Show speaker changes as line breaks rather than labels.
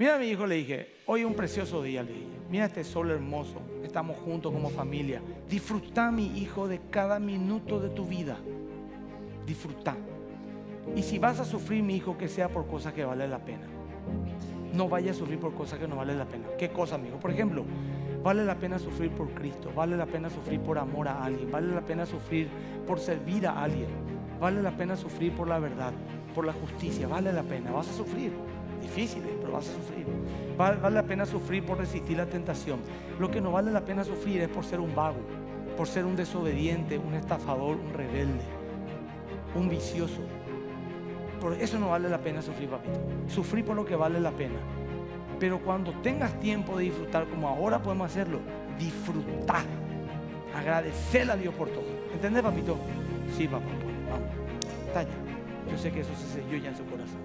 Mira a mi hijo, le dije, hoy es un precioso día, le dije. Mira este sol hermoso, estamos juntos como familia. Disfruta, mi hijo, de cada minuto de tu vida. Disfruta. Y si vas a sufrir, mi hijo, que sea por cosas que vale la pena. No vayas a sufrir por cosas que no valen la pena. ¿Qué cosa, amigo? Por ejemplo, vale la pena sufrir por Cristo, vale la pena sufrir por amor a alguien, vale la pena sufrir por servir a alguien, vale la pena sufrir por la verdad, por la justicia, vale la pena. Vas a sufrir difíciles, pero vas a sufrir. Vale, la pena sufrir por resistir la tentación. Lo que no vale la pena sufrir es por ser un vago, por ser un desobediente, un estafador, un rebelde, un vicioso. Por eso no vale la pena sufrir, papito. Sufrir por lo que vale la pena. Pero cuando tengas tiempo de disfrutar, como ahora podemos hacerlo, disfrutar. Agradecerle a Dios por todo. ¿Entendés, papito? Sí, papá. Vamos. Talla. Yo sé que eso se selló ya en su corazón.